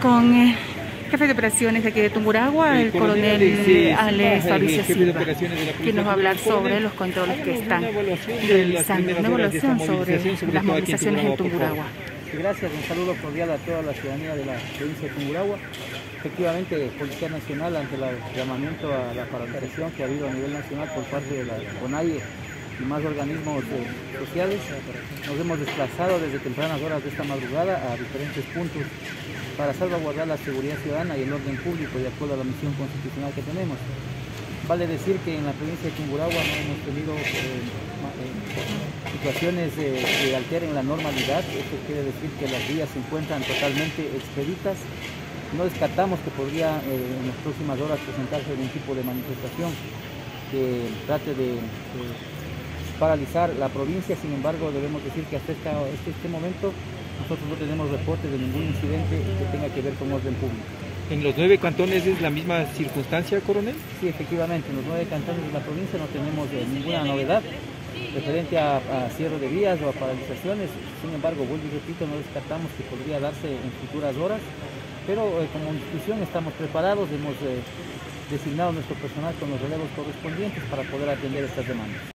Con el jefe de operaciones de aquí de Tunguragua, el, coronel Alex Fabricio Silva, quien nos va a hablar sobre los controles que están realizando, una evaluación sobre las movilizaciones en Tunguragua. Gracias, un saludo cordial a toda la ciudadanía de la provincia de Tunguragua. Efectivamente, Policía Nacional, ante el llamamiento a la paralización que ha habido a nivel nacional por parte de la CONAIE y más organismos eh, sociales, nos hemos desplazado desde tempranas horas de esta madrugada a diferentes puntos para salvaguardar la seguridad ciudadana y el orden público de acuerdo a la misión constitucional que tenemos. Vale decir que en la provincia de Tungurahua no hemos tenido eh, eh, situaciones que alteren la normalidad, esto quiere decir que las vías se encuentran totalmente expeditas. No descartamos que podría en las próximas horas presentarse algún tipo de manifestación que trate de paralizar la provincia, sin embargo debemos decir que hasta este, este, momento nosotros no tenemos reportes de ningún incidente que tenga que ver con orden público. ¿En los nueve cantones es la misma circunstancia, coronel? Sí, efectivamente, en los nueve cantones de la provincia no tenemos eh, ninguna novedad referente a, cierre de vías o a paralizaciones. Sin embargo, vuelvo y repito, no descartamos que podría darse en futuras horas, pero eh, como institución estamos preparados, hemos eh, designado nuestro personal con los relevos correspondientes para poder atender estas demandas.